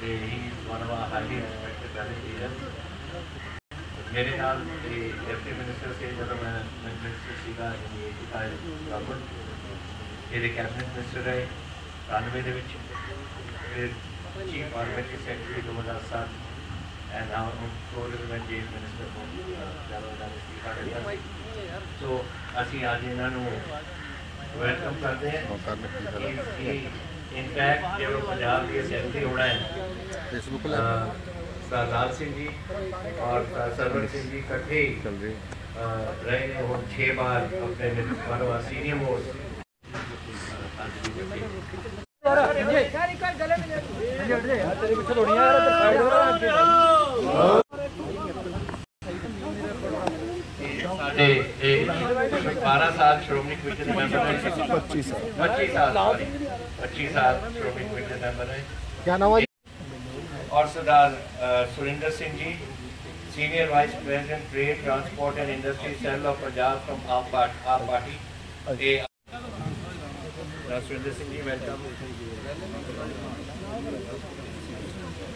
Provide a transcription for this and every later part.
ਤੇ ਹੀ one of highly respected ਵੈਲੀਡੀਅਰ ਮੇਰੇ ਨਾਲ ਇਹ ਡਿਪਟੀ ਮਿਨਿਸਟਰ ਸੀ ਜਦੋਂ ਮੈਂ ਮਿਨਿਸਟਰ ਸੀਗਾ ਇਹ ਆਈ ਗਵਰਨਮੈਂਟ ਇਹਦੇ ਕੈਬਨਿਟ ਮਿਨਿਸਟਰ ਰਹੇ 91 ਦੇ ਵਿੱਚ। ਫਿਰ chief parliamentary secretary 2007 and now ਕੋਲ ਮੈਂ ਚੀਫ ਮਿਨਿਸਟਰ ਤੋਂ ਜਦੋਂ ਦਾ ਦਿੱਤਾ ਸੋ। ਅਸੀਂ ਅੱਜ ਇਹਨਾਂ ਨੂੰ ਵੈਲਕਮ ਕਰਦੇ ਹਾਂ। ਇਨਫੈਕਟ ਜਦੋਂ ਪੰਜਾਬ ਦੇ ਸੈਕਟਰੀ ਹੋਣਾ ਹੈ ਫੇਸਬੁੱਕ ਅਹ, ਸਰਦਾਰ ਲਾਲ ਸਿੰਘ ਜੀ ਔਰ ਸਰਦਾਰ ਸਰਵਰ ਸਿੰਘ ਜੀ ਇਕੱਠੇ ਹੀ, ਚੱਲ ਰਹੀ ਅਹ, ਰਹੇ ਨੇ बारह साल श्रोमणी कमीशन मेंबर पच्चीस पच्चीस साल पच्चीस साल श्रोमणी कमीशन मेंबर हैं। क्या नाम है? और सरदार Surendra Singh ji senior vice president trade transport and industry cell of Punjab from AAP party Surendra Singh ji welcome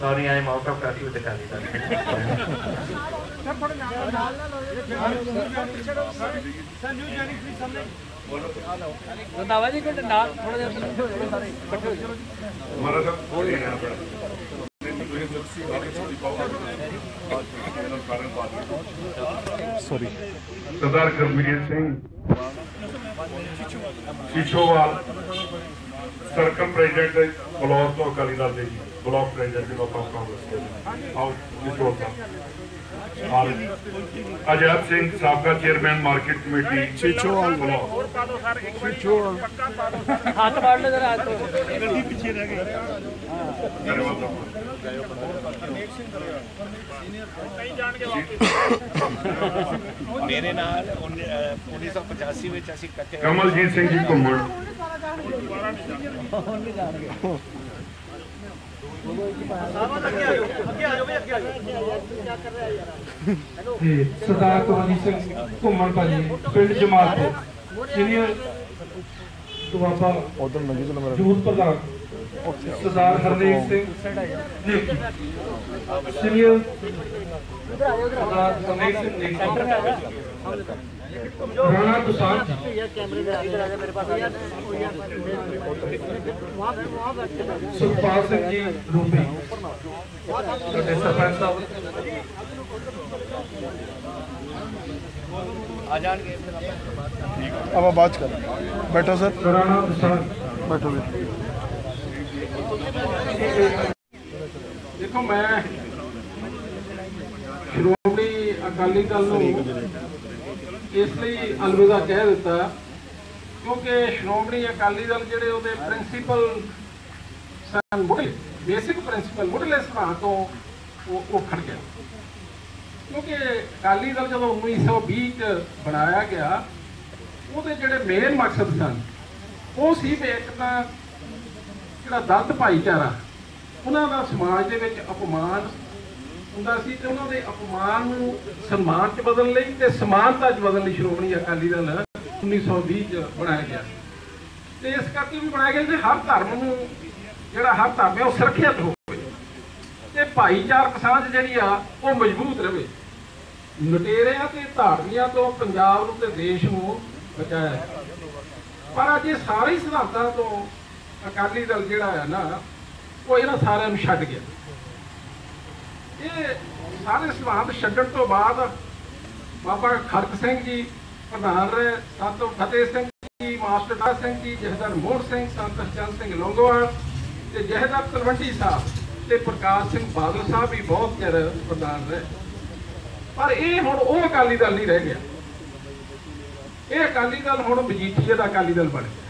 sorry I mount of ਕਾਫੀ ਦਿਖਾ ਦਿੱਤਾ ਸਰਦਾਰ ਕਰਮੀਰ ਸਿੰਘ। ਸ਼ਿਸ਼ੋਵਾਲ। ਸਰਕਲ ਪ੍ਰੈਜ਼ੀਡੈਂਟ ਬਲੌਰ ਤੋਂ ਅਕਾਲੀ ਦਲ ਦੇ ਜੀ। ਬਲਾਕ ਪ੍ਰੈਜ਼ੀਡੈਂਟ ਆਫ ਕਾਂਗਰਸ ਦੇ ਆਓ ਸਾਹਿਬ ਔਰ ਅਜੈਬ ਸਿੰਘ ਸਾਬਕਾ chairman market committee. Shishowal block ਹੱਥ ਮਾਰ ਲੈ ਜਰਾ ਹੱਥ। ਧੰਨਵਾਦ ਮੇਰੇ ਨਾਲ ਉੱਨੀ- ਅਹ 1985 ਵਿੱਚ ਅਸੀਂ ਹੋਏ। ਕਮਲਜੀਤ ਸਿੰਘ ਜੀ ਘੁੰਮਣ। ਤੇ ਸਰਦਾਰ ਕੁਲਜੀਤ ਸਿੰਘ ਘੁੰਮਣ ਭਾਜੀ ਪਿੰਡ ਜਮਾਲਪੁਰ। ਸੀਨੀਅਰ ਦੁਆਬਾ ਉਧਰ ਮੰਗੀ ਤੋਂ ਯੂਥ ਪ੍ਰਧਾਨ ਸਰਦਾਰ ਹਰਦੀਪ ਸਿੰਘ। ਨੇਕੀ ਸੀਨੀਅਰ ਸਰਦਾਰ ਹਰਦੀਪ ਸਿੰਘ ਨੇਕੀ ਰਾਣਾ ਦੁਸਾਂਝ ਸੁਖਪਾਲ ਸਿੰਘ ਜੀ ਰੂਪੀ ਸਾਡੇ ਸਰਪੰਚ ਸਾਹਿਬ। ਆ ਜਾਣਗੇ ਆਪਾਂ ਬਾਅਦ ਕਰ ਬੈਠੋ ਸਰ। ਰਾਣਾ ਦੁਸਾਂਝ ਬੈਠੋ ਜੀ ਦੇਖੋ ਮੈਂ ਸ਼੍ਰੋਮਣੀ ਅਕਾਲੀ ਦਲ ਨੂੰ ਇਸ ਲਈ ਅਲਵਿਦਾ ਕਹਿ ਦਿੱਤਾ, ਕਿਉਂਕਿ ਸ਼੍ਰੋਮਣੀ ਅਕਾਲੀ ਦਲ ਜਿਹੜੇ ਉਹਦੇ ਪ੍ਰਿੰਸੀਪਲ ਸਨ, ਮੁੱਢਲੇ ਬੇਸਿਕ ਪ੍ਰਿੰਸੀਪਲ ਮੁੱਢਲੇ ਸਿਧਾਂਤ ਤੋਂ ਉਹ ਉਹ ਖੜ ਗਿਆ। ਕਿਉਂਕਿ ਅਕਾਲੀ ਦਲ ਜਦੋਂ 1920 ਚ ਬਣਾਇਆ ਗਿਆ, ਉਹਦੇ ਜਿਹੜੇ ਮੇਨ ਮਕਸਦ ਸਨ, ਉਹ ਸੀ ਵੀ ਇੱਕ ਤਾਂ ਜਿਹੜਾ ਦਲਿਤ ਭਾਈਚਾਰਾ, ਉਹਨਾਂ ਦਾ ਸਮਾਜ ਦੇ ਵਿੱਚ ਅਪਮਾਨ ਹੁੰਦਾ ਸੀ ਤੇ ਉਹਨਾਂ ਦੇ ਅਪਮਾਨ ਨੂੰ ਸਨਮਾਨ 'ਚ ਬਦਲਣ ਲਈ ਤੇ ਸਮਾਨਤਾ 'ਚ ਬਦਲਣ ਲਈ ਸ਼੍ਰੋਮਣੀ ਅਕਾਲੀ ਦਲ 1920 'ਚ ਬਣਾਇਆ ਗਿਆ। ਤੇ ਇਸ ਕਰਕੇ ਵੀ ਬਣਾਇਆ ਗਿਆ ਕਿ ਹਰ ਧਰਮ ਨੂੰ ਜਿਹੜਾ ਹਰ ਧਰਮ ਹੈ ਉਹ ਸੁਰੱਖਿਅਤ ਹੋਵੇ। ਤੇ ਭਾਈਚਾਰਕ ਸਾਂਝ ਜਿਹੜੀ ਆ, ਉਹ ਮਜ਼ਬੂਤ ਰਹੇ ਲੁਟੇਰਿਆਂ ਤੇ ਧਾੜਵੀਆਂ ਤੋਂ ਪੰਜਾਬ ਨੂੰ ਤੇ ਦੇਸ਼ ਨੂੰ ਬਚਾਇਆ। ਪਰ ਅੱਜ ਇਹ ਸਾਰੇ ਸਿਧਾਂਤਾਂ ਤੋਂ ਅਕਾਲੀ ਦਲ ਜਿਹੜਾ ਹੈ ਨਾ, ਉਹ ਇਹਨਾਂ ਸਾਰਿਆਂ ਨੂੰ ਛੱਡ ਗਿਆ। ਇਹ ਸਾਰੇ ਸਿਧਾਂਤ ਛੱਡਣ ਤੋਂ ਬਾਅਦ ਬਾਬਾ ਖੜਕ ਸਿੰਘ ਜੀ, ਪ੍ਰਧਾਨ ਰਹੇ, ਸੰਤ ਫਤਿਹ ਸਿੰਘ ਜੀ, ਮਾਸਟਰ ਦਾ ਸਿੰਘ ਜੀ, ਜਹਦਰ ਮੋਹਨ ਸਿੰਘ, ਸੰਤ ਚੰਦ ਸਿੰਘ ਲੌਂਗੋਵਾਲ ਤੇ ਜਹਦਰ ਤਲਵੰਡੀ ਸਾਹਿਬ ਤੇ ਪ੍ਰਕਾਸ਼ ਸਿੰਘ ਬਾਦਲ ਸਾਹਿਬ ਵੀ ਬਹੁਤ ਚਿਰ ਪ੍ਰਧਾਨ ਰਹੇ। ਪਰ ਇਹ ਹੁਣ ਉਹ ਅਕਾਲੀ ਦਲ ਨਹੀਂ ਰਹਿ ਗਿਆ। ਇਹ ਅਕਾਲੀ ਦਲ ਹੁਣ ਮਜੀਠੀਏ ਦਾ ਅਕਾਲੀ ਦਲ ਬਣ ਗਿਆ।